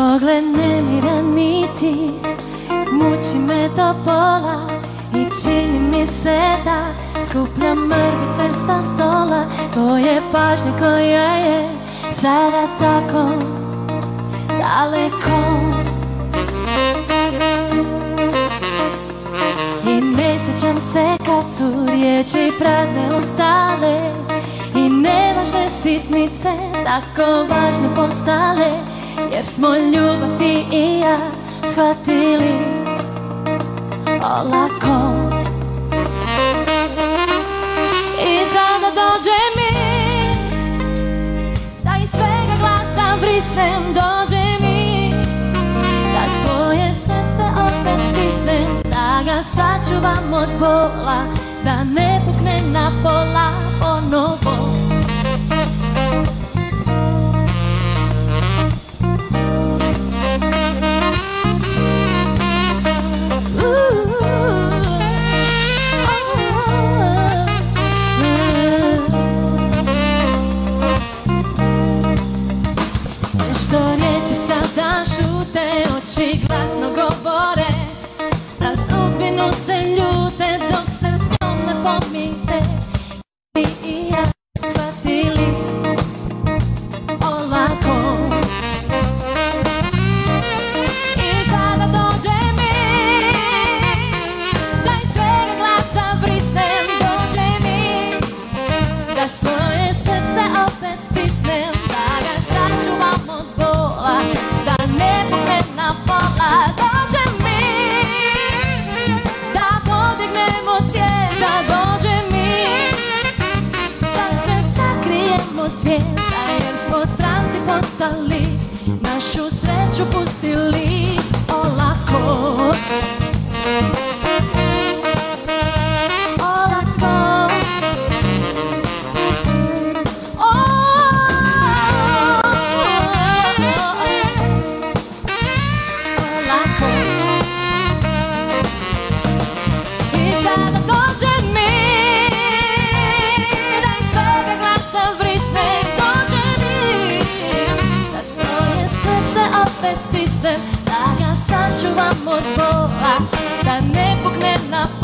Pogled ne mira niti Muči me do pola I čini mi se da Skuplja mrvice sa stola To je pažnja koja je Sada tako Daleko. I ne sjećam se kad su riječi prazne ostale I nevažne sitnice tako važne postale Jer smo ljubav ti i ja shvatili olako. I sada dođe mi Da iz svega glasa vrisnem Dođe mi Da svoje srce opet stisnem Da ga sačuvam od bola Da ne pukne na pola ponovo sudbinu se ljute dok se s njom ne pomire Ti i ja shvatili olako. I sada dođe mi Da iz svega glasa vrisnem Dođe mi. Da svoje srce opet stisnem Da ga sačuvam od bola Da ne pukne na pola sakrijem od svijeta Jer smo stranci postali Našu sreću pustili. Olako. Sada dođe mi stisnem Da ga sačuvam od bola Da ne pukne na